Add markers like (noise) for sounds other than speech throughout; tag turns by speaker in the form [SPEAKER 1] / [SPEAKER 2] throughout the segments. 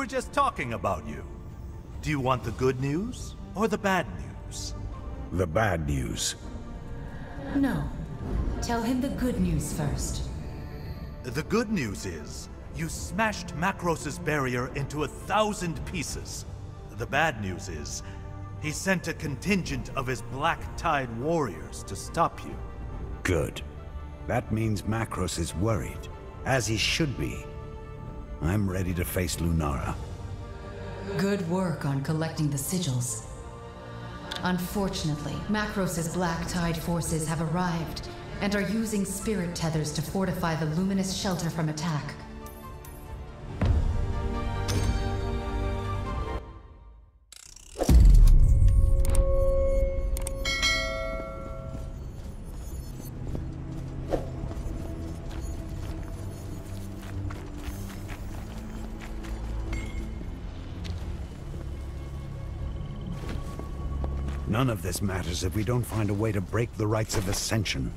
[SPEAKER 1] were just talking about you. Do you want the good news or the bad news?
[SPEAKER 2] The bad news.
[SPEAKER 3] No. Tell him the good news first.
[SPEAKER 1] The good news is, you smashed Macros' barrier into a thousand pieces. The bad news is, he sent a contingent of his Black Tide warriors to stop you.
[SPEAKER 2] Good. That means Macros is worried, as he should be. I'm ready to face Lunara.
[SPEAKER 3] Good work on collecting the sigils. Unfortunately, Macros' Black Tide forces have arrived and are using spirit tethers to fortify the luminous shelter from attack.
[SPEAKER 2] None of this matters if we don't find a way to break the rites of Ascension.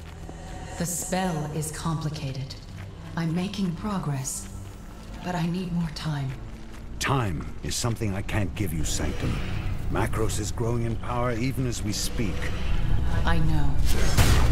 [SPEAKER 3] The spell is complicated. I'm making progress, but I need more time.
[SPEAKER 2] Time is something I can't give you, Sanctum. Macros is growing in power even as we speak.
[SPEAKER 3] I know.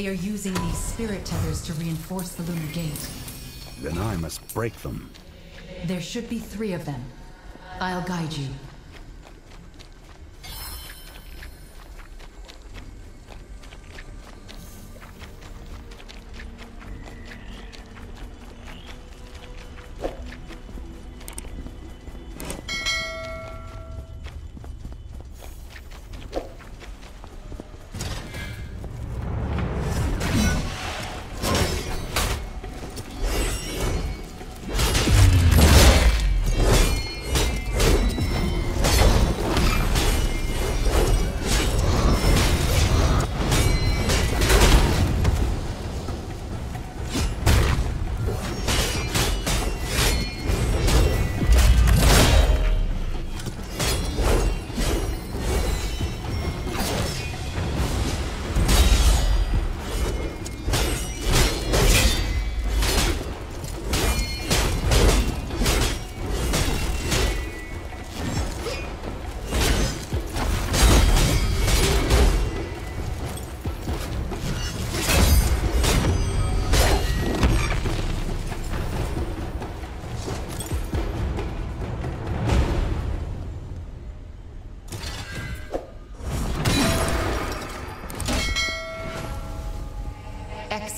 [SPEAKER 3] They are using these spirit tethers to reinforce the lunar gate.
[SPEAKER 2] Then I must break them.
[SPEAKER 3] There should be three of them. I'll guide you.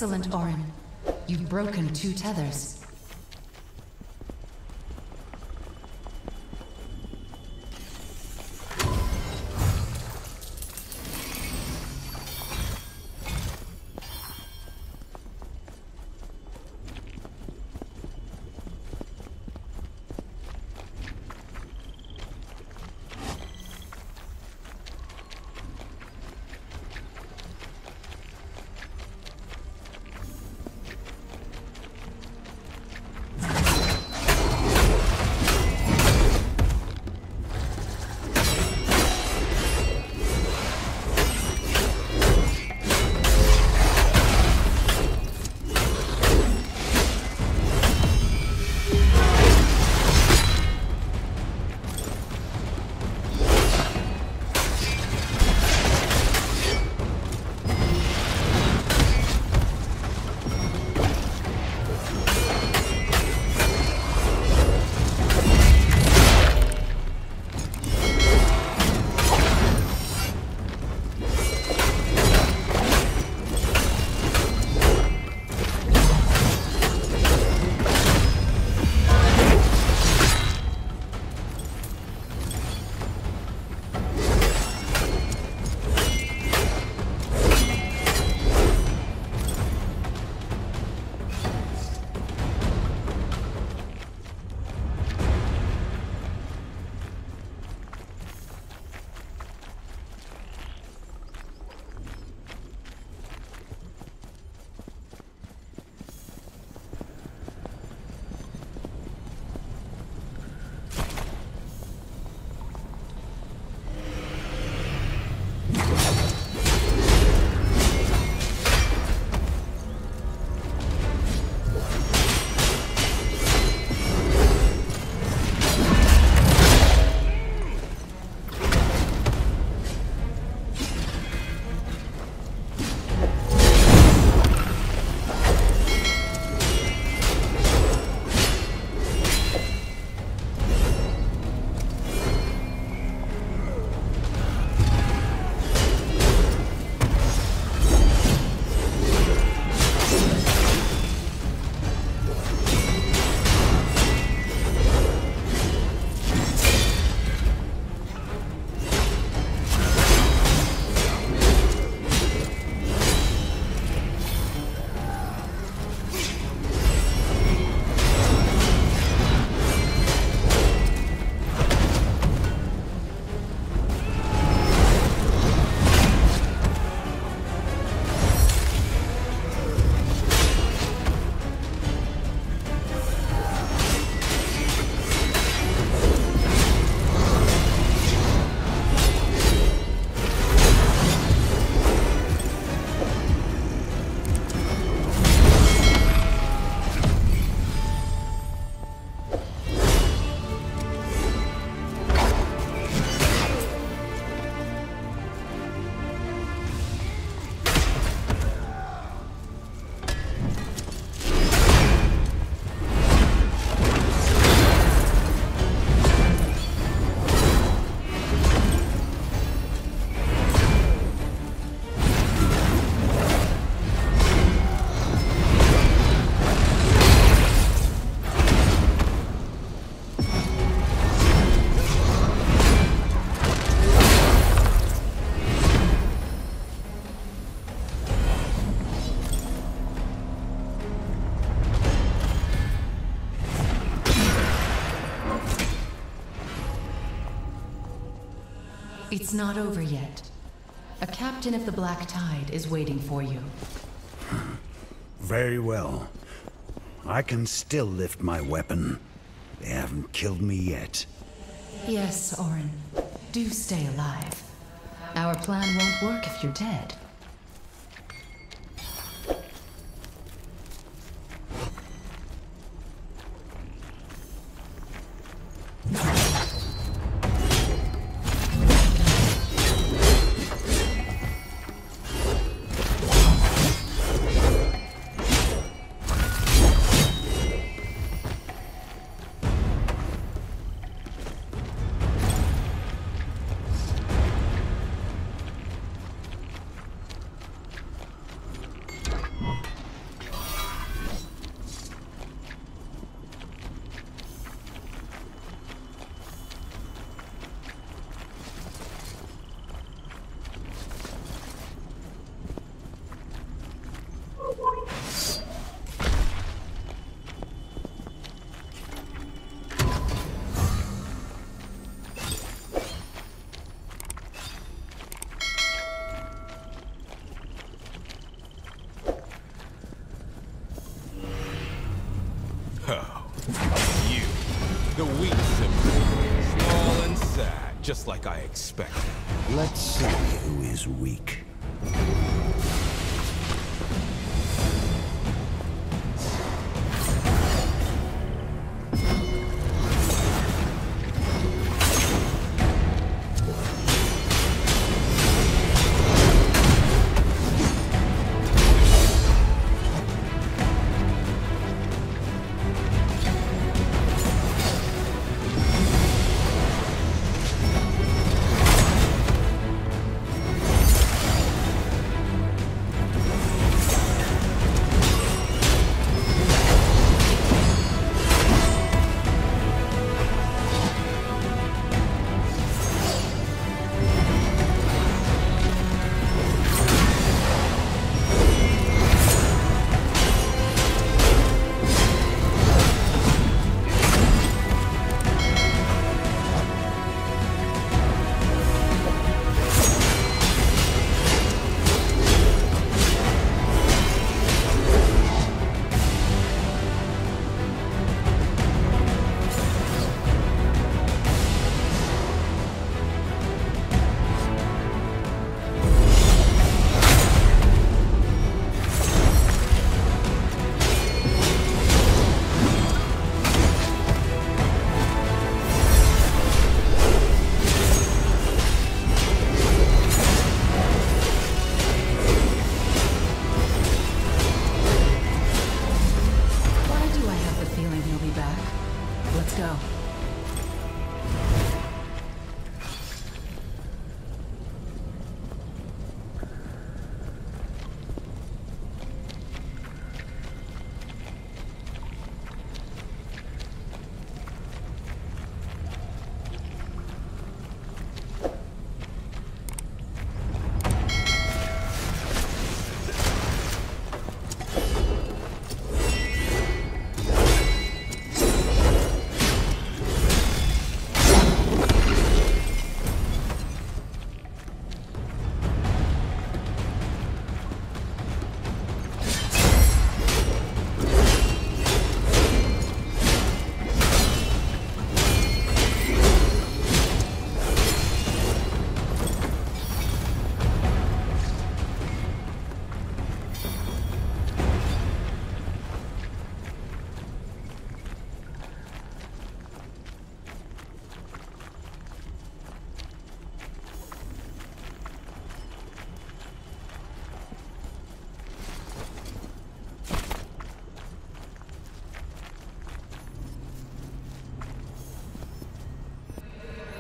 [SPEAKER 3] Excellent, Orin. You've broken two tethers. It's not over yet. A captain of the Black Tide is waiting for you. (sighs)
[SPEAKER 2] Very well. I can still lift my weapon. They haven't killed me yet.
[SPEAKER 3] Yes, Orin. Do stay alive. Our plan won't work if you're dead.
[SPEAKER 4] Just like I expected.
[SPEAKER 2] Let's see who is weak.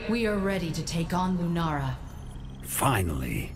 [SPEAKER 3] We are ready to take on Lunara.
[SPEAKER 2] Finally.